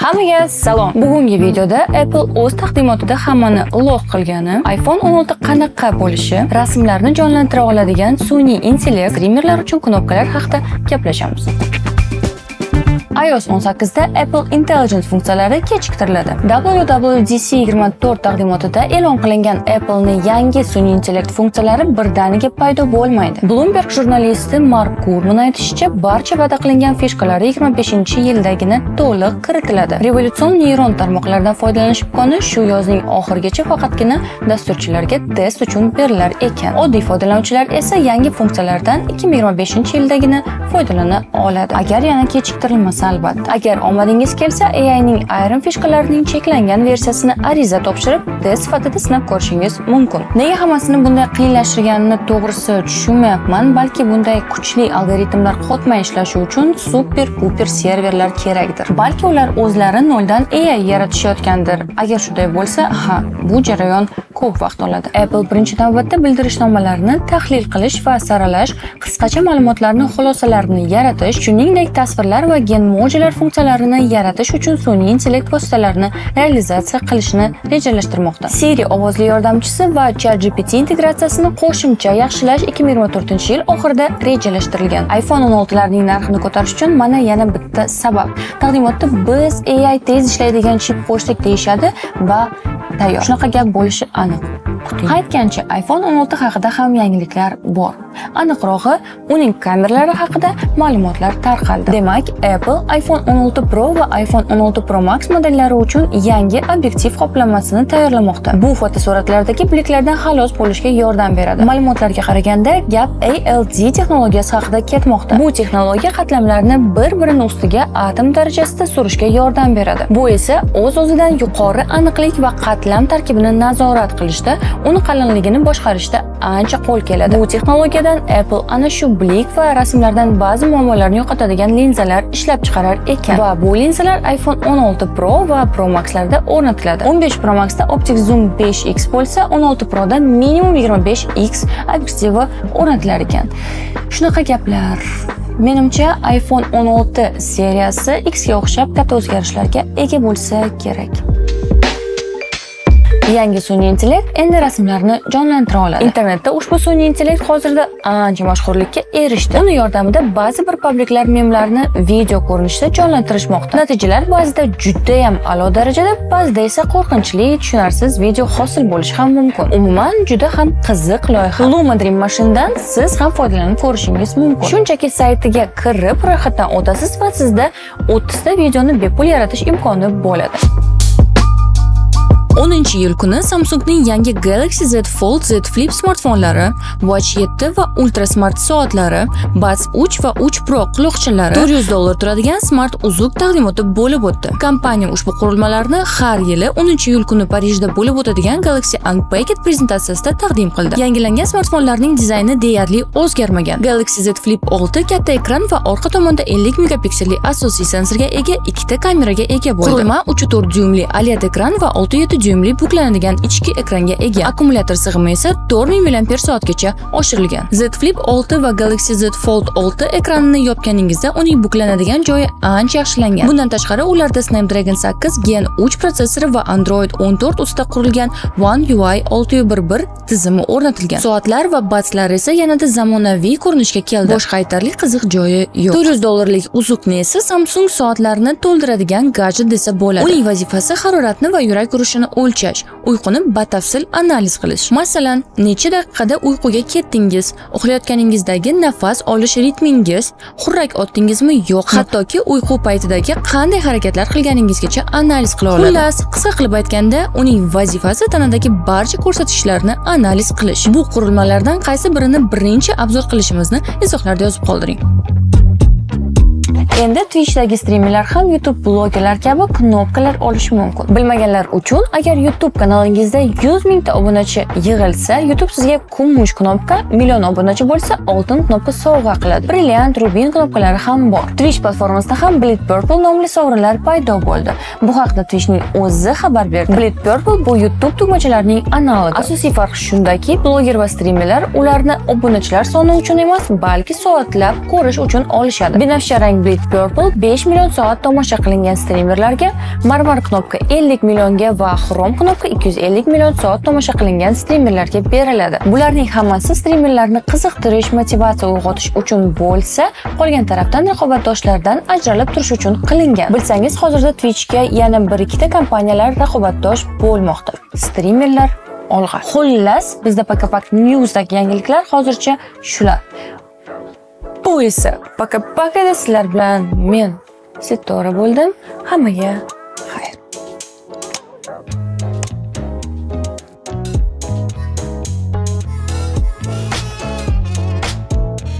Hammaga salom. Bugungi videoda Apple o'z taqdimotida hammani loq qilgani, iPhone 16 qanaqa bo'lishi, rasmlarni jonlantira oladigan sun'iy intellekt, strimerlar uchun knopkalar haqida gaplashamiz. iOS 18 da Apple Intelligence funksiyalari kechiktiriladi. WWDC 24 taqdimotida e'lon qilingan Apple'ning yangi sun'iy intellekt funksiyalari birdaniga paydo bo'lmaydi. Bloomberg jurnalisti Mark Gurman aytishicha, barcha va'da qilingan fishkalar 25-yildagini to'liq kiritiladi. Revolyutsion neyron tarmoqlardan foydalanish imkoni shu yozning oxirigacha faqatgina dasturchilarga test uchun berilar ekan. Oddiy foydalanuvchilar esa yangi funksiyalardan 2025-yildagini foydalana oladi. Agar yana kechiktirilmasa albatta. Agar omadingiz kelsa, AI ning ayrim fishkalarining cheklangan versiyasini ariza topshirib, test sifatida sinab ko'rishingiz mumkin. Nega hammasini bunday qiyinlashtirganini to'g'risi tushunmayapman, balki bunday kuchli algoritmlar qotmay ishlashi uchun super puper serverlar kerakdir. Balki ular o'zlari noldan AI yaratishayotgandir. Agar shunday bo'lsa, ha, bu jarayon ko'p vaqt oladi. Apple birinchi navbatda bildirishnomalarni tahlil qilish va saralash, qisqacha ma'lumotlarni xulosalarini yaratish, shuningdek tasvirlar va gen emojilar funksiyalarini yaratish uchun sun'iy intellekt vositalarini realizatsiya qilishni rejalashtirmoqda. Siri ovozli yordamchisi va ChatGPT integratsiyasini qo'shimcha yaxshilash 2024-yil oxirida rejalashtirilgan. iPhone 16 larning narxini ko'tarish uchun mana yana bitta sabab. Taqdimotda biz AI tez ishlaydigan chip qo'shdik deyishadi va tayyor. Shunaqa gap bo'lishi aniq. Aytgancha iPhone 16 haqida ham yangiliklar bor. Aniqrog'i, uning kameralari haqida ma'lumotlar tarqaldi. Demak, Apple iPhone 16 Pro va iPhone 16 Pro Max modellari uchun yangi obyektiv qoplamasini tayyorlamoqda. Bu fotosuratlardagi bliklardan xalos bo'lishga yordam beradi. Ma'lumotlarga qaraganda, gap ALD texnologiyasi haqida ketmoqda. Bu texnologiya qatlamlarni bir-birini ustiga atom darajasida surishga yordam beradi. Bu esa o'z-o'zidan yuqori aniqlik va qatlam tarkibini nazorat qilishda, uni qalinligini boshqarishda ancha qo'l keladi. Bu texnologiyadan Apple ana shu blik va rasmlardan ba'zi muammolarni yo'qotadigan linzalar ishlab chiqarar ekan va bu linzalar iPhone 16 Pro va Pro Maxlarda o'rnatiladi. 15 Pro Maxda optik zoom 5x bo'lsa, 16 Proda minimum 25x obyektivi o'rnatilar ekan. Shunaqa gaplar. Menimcha iPhone 16 seriyasi X ga o'xshab katta o'zgarishlarga ega bo'lsa kerak. Yangi sun'iy intellekt endi rasmlarni jonlantira oladi. Internetda ushbu sun'iy intellekt hozirda ancha mashhurlikka erishdi. Uni yordamida ba'zi bir publiklar memlarni video ko'rinishida jonlantirishmoqda. Natijalar ba'zida juda ham a'lo darajada, ba'zida esa qo'rqinchli, tushunarsiz video hosil bo'lishi ham mumkin. Umuman juda ham qiziq loyiha. Luma Dream Machine'dan siz ham foydalanib ko'rishingiz mumkin. Shunchaki saytiga kirib, ro'yxatdan o'tasiz va sizda 30 ta videoni bepul yaratish imkoni bo'ladi. 10 iyul kuni Samsungning yangi Galaxy Z Fold Z Flip smartfonlari, Watch 7 va Ultra Smart soatlari, Buds 3 va 3 Pro quloqchinlari 400 dollar turadigan smart uzuk taqdimoti bo'lib o'tdi. Kompaniya ushbu qurilmalarni har yili 10 iyul kuni Parijda bo'lib o'tadigan Galaxy Unpacked prezentatsiyasida taqdim qildi. Yangilangan smartfonlarning dizayni deyarli o'zgarmagan. Galaxy Z Flip 6 katta ekran va orqa tomonda 50 megapikselli asosiy sensorga ega ikkita kameraga ega bo'ldi. Qurilma 3.4 dyumli OLED ekran va 6.7 dyumli buklanadigan ichki ekranga ega. Akkumulyator sig'imi esa 4000 mAhgacha oshirilgan. Z Flip 6 va Galaxy Z Fold 6 ekranini yopganingizda uning buklanadigan joyi ancha yaxshilangan. Bundan tashqari, ularda Snapdragon 8 Gen 3 protsessori va Android 14 ustida qurilgan One UI 611 tizimi o'rnatilgan. Soatlar va batslar esa yanada zamonaviy ko'rinishga keldi. Boshqa aytarli qiziq joyi yo'q. 400 dollarlik uzukni esa Samsung soatlarini to'ldiradigan gadjet desa bo'ladi. Uning vazifasi haroratni va yurak urishini o'lchash, uyquni batafsil analiz qilish. Masalan, necha daqiqada uyquga ketdingiz, uxlayotganingizdagi nafas olish ritmingiz, xurrak otdingizmi yo'q, hattoki uyqu paytidagi qanday harakatlar qilganingizgacha analiz qila oladi. Xullas, qisqa qilib aytganda, uning vazifasi tanadagi barcha ko'rsatkichlarni analiz qilish. Bu qurilmalardan qaysi birini birinchi obzor qilishimizni izohlarda yozib qoldiring. Endi Twitchdagi strimerlar ham YouTube blogerlar kabi knopkalar olishi mumkin. Bilmaganlar uchun, agar YouTube kanalingizda 100 mingta obunachi yig'ilsa, YouTube sizga kumush knopka, million obunachi bo'lsa, oltin knopka sovg'a qiladi. Brilliant, Rubin knopkalari ham bor. Twitch platformasida ham Bleed Purple nomli sovrinlar paydo bo'ldi. Bu haqda Twitchning o'zi xabar berdi. Bleed Purple bu YouTube tugmachalarining analogi. Asosiy farq shundaki, bloger va strimerlar ularni obunachilar soni uchun emas, balki soatlab ko'rish uchun olishadi. Binafsha rang Bleed Purple 5 million soat tomosha qilingan streamerlarga, marmar knopka 50 millionga va xrom knopka 250 million soat tomosha qilingan streamerlarga beriladi. Bularning hammasi streamerlarni qiziqtirish, motivatsiya uyg'otish uchun bo'lsa, qolgan tarafdan raqobatdoshlardan ajralib turish uchun qilingan. Bilsangiz, hozirda Twitchga yana bir ikkita kompaniyalar raqobatdosh bo'lmoqda. Streamerlar olg'a. Xullas, bizda Pakapak Newsdagi yangiliklar hozircha shular. U esa Paka Pakada sizlar bilan men Setora bo'ldim. Hammaga